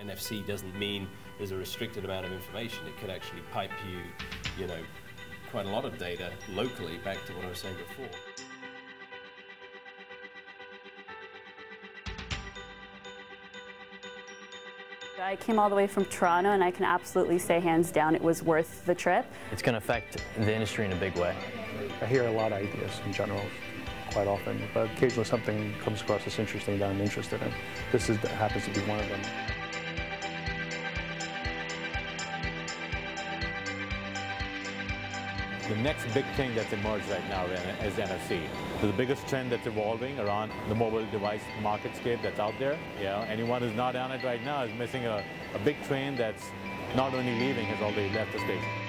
NFC doesn't mean there's a restricted amount of information. It could actually pipe you, you know, quite a lot of data locally back to what I was saying before. I came all the way from Toronto and I can absolutely say hands down it was worth the trip. It's going to affect the industry in a big way. I hear a lot of ideas in general quite often, but occasionally something comes across that's interesting that I'm interested in. This is, happens to be one of them. The next big thing that's emerged right now is NFC. So the biggest trend that's evolving around the mobile device marketscape that's out there. You know, anyone who's not on it right now is missing a, a big train that's not only leaving, has already left the station.